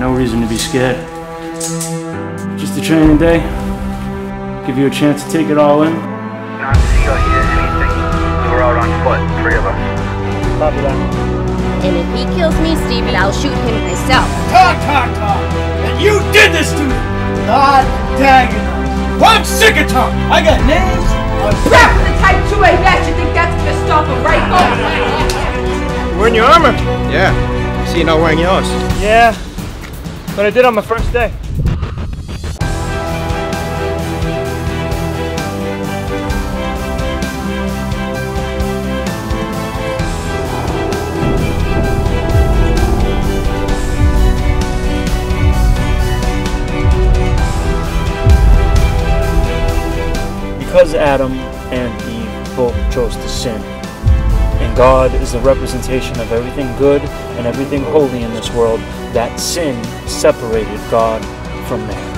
no reason to be scared. Just a training day. Give you a chance to take it all in. Not see or hear anything. We were out on foot, three of us. Copy that. And if he kills me, Stephen, I'll shoot him myself. Talk, talk, talk! And you did this to me! God dang it! Well, I'm sick of talk! I got names! I'm Crap with the Type 2A match, you think that's gonna stop a rifle? wearing your armor. Yeah. See you're not wearing yours. Yeah, but I did on my first day. Because Adam and Eve both chose to sin, and God is the representation of everything good and everything holy in this world, that sin separated God from man.